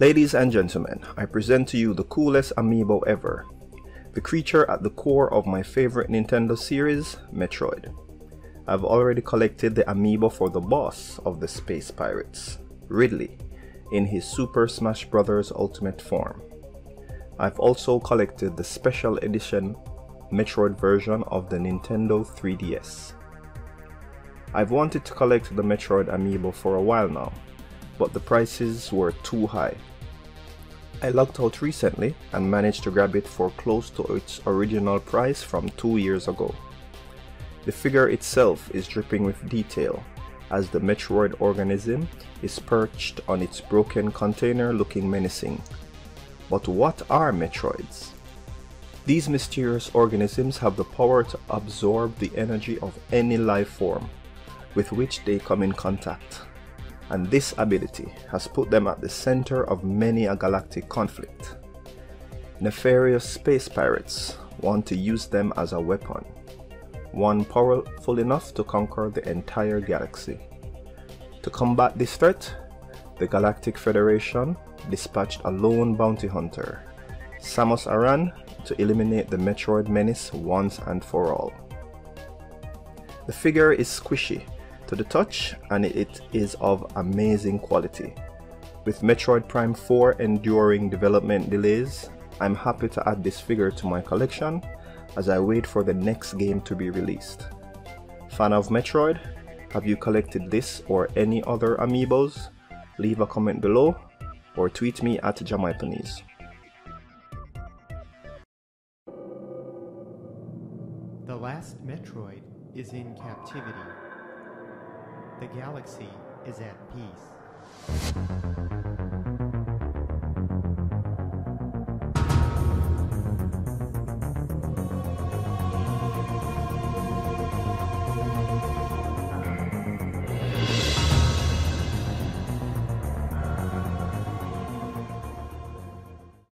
Ladies and gentlemen, I present to you the coolest amiibo ever. The creature at the core of my favorite Nintendo series, Metroid. I've already collected the amiibo for the boss of the Space Pirates, Ridley, in his Super Smash Bros. Ultimate form. I've also collected the special edition Metroid version of the Nintendo 3DS. I've wanted to collect the Metroid amiibo for a while now, but the prices were too high. I logged out recently and managed to grab it for close to its original price from two years ago. The figure itself is dripping with detail as the Metroid organism is perched on its broken container looking menacing. But what are Metroids? These mysterious organisms have the power to absorb the energy of any life form with which they come in contact. And this ability has put them at the center of many a galactic conflict. Nefarious space pirates want to use them as a weapon, one powerful enough to conquer the entire galaxy. To combat this threat, the Galactic Federation dispatched a lone bounty hunter, Samus Aran, to eliminate the Metroid menace once and for all. The figure is squishy to the touch and it is of amazing quality. With Metroid Prime 4 enduring development delays, I'm happy to add this figure to my collection as I wait for the next game to be released. Fan of Metroid? Have you collected this or any other amiibos? Leave a comment below or tweet me at Jamaipanese. The last Metroid is in captivity. The galaxy is at peace.